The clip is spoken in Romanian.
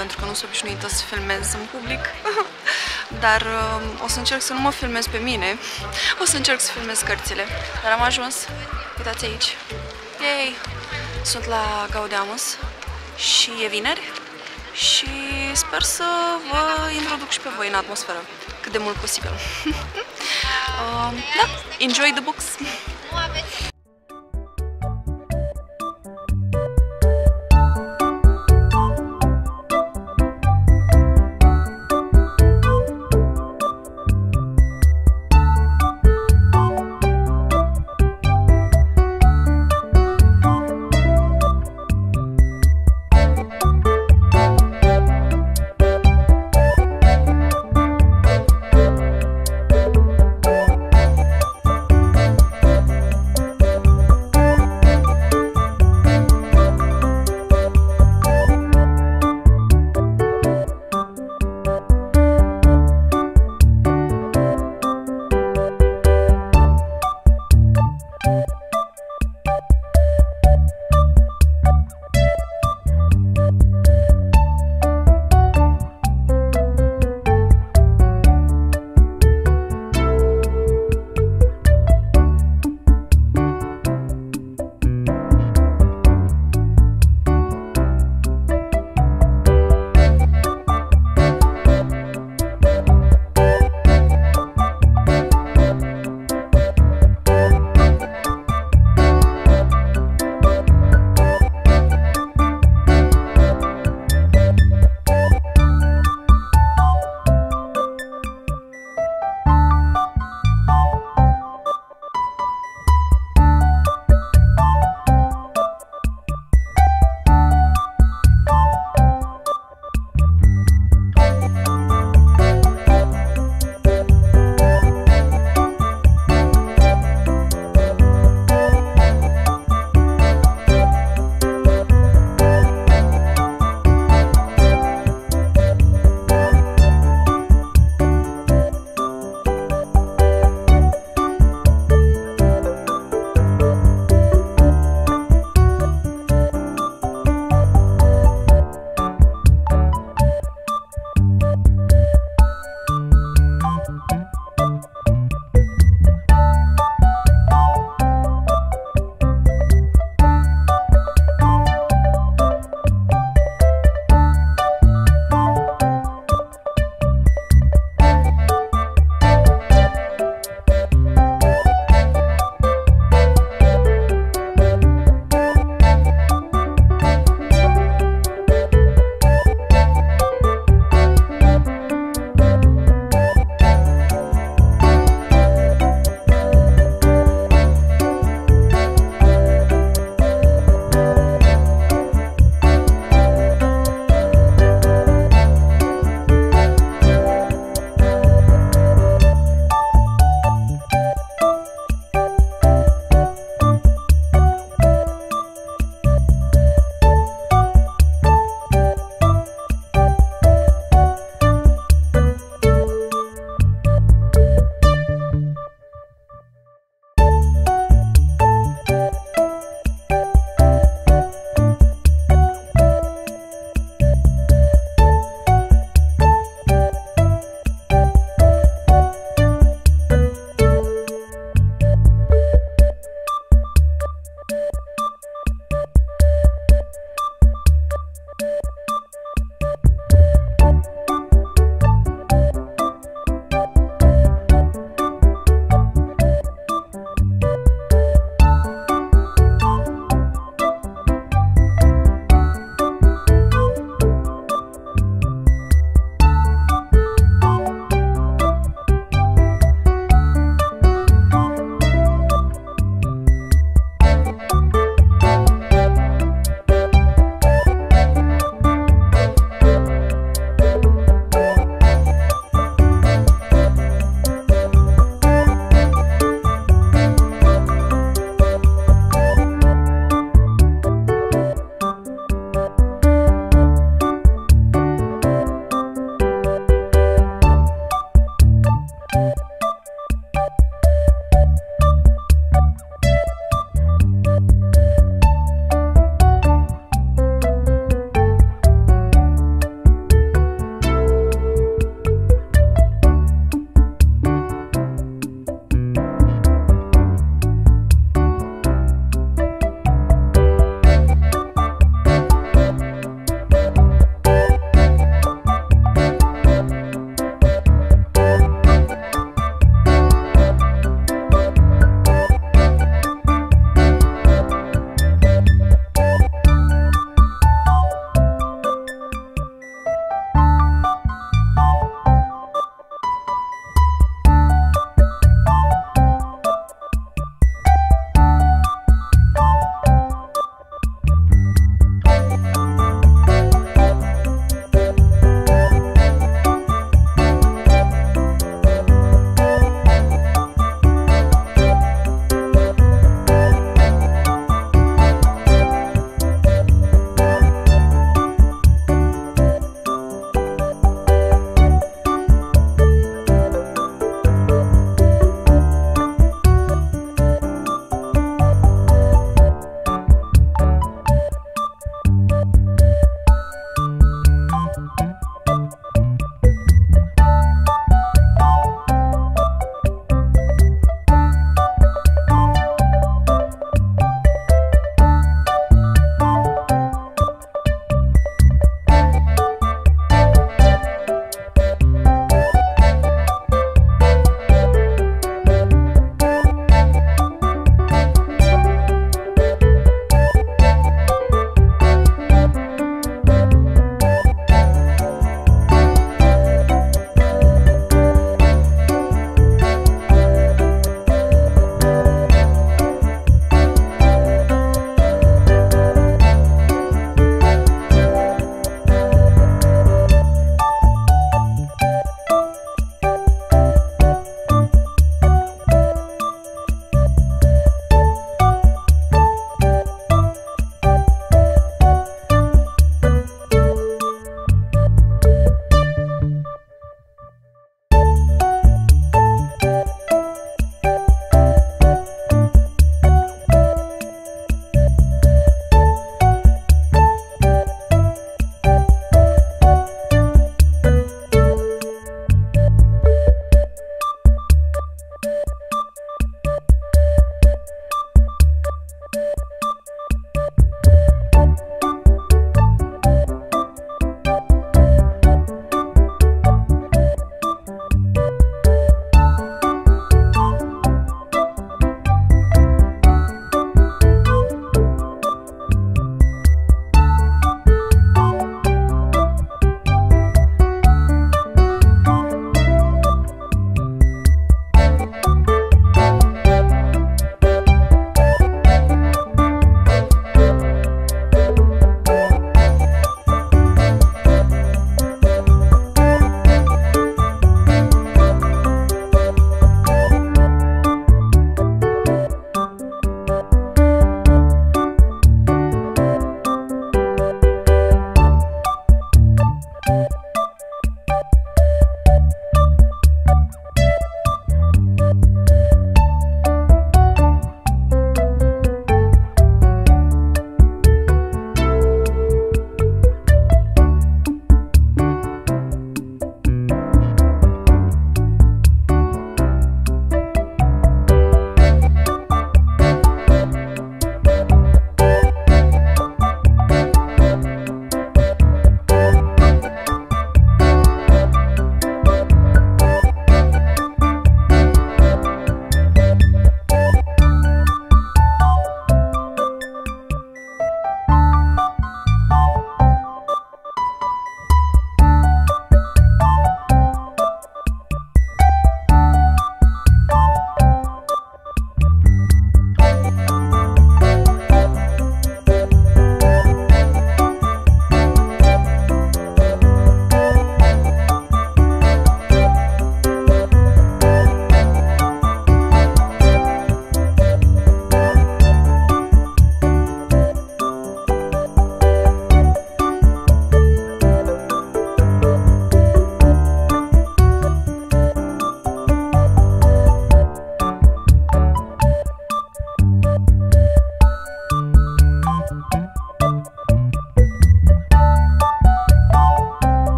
pentru că nu sunt obișnuită să filmez în public. Dar um, o să încerc să nu mă filmez pe mine, o să încerc să filmez cărțile. Dar am ajuns, uitați aici. Yay! Sunt la Gaudeamus și e vineri și sper să vă introduc și pe voi în atmosferă, cât de mult posibil. uh, da, enjoy the books!